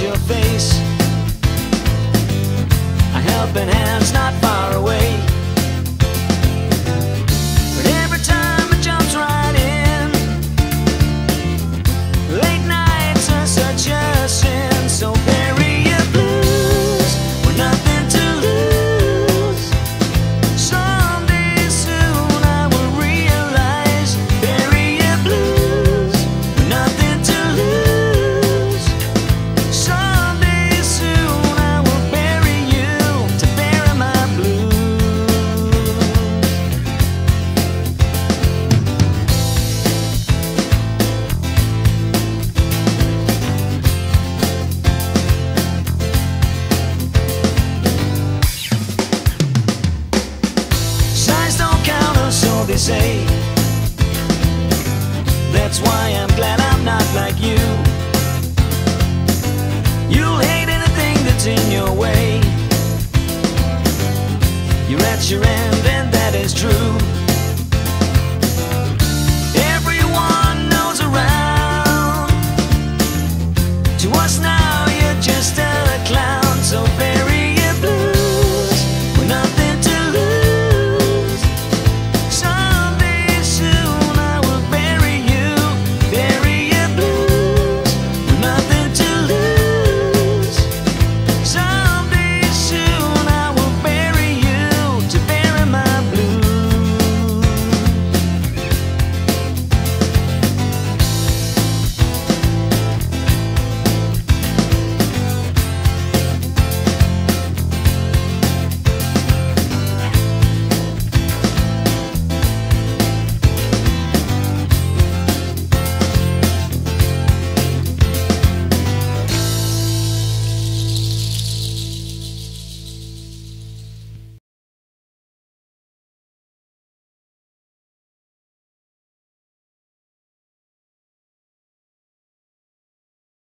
your face. A helping hand's not far away. Say. That's why I'm glad I'm not like you. You'll hate anything that's in your way. You're at your end, and that is true.